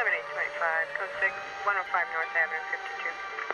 Seven eight two five. code 6, 105 North Avenue, 52.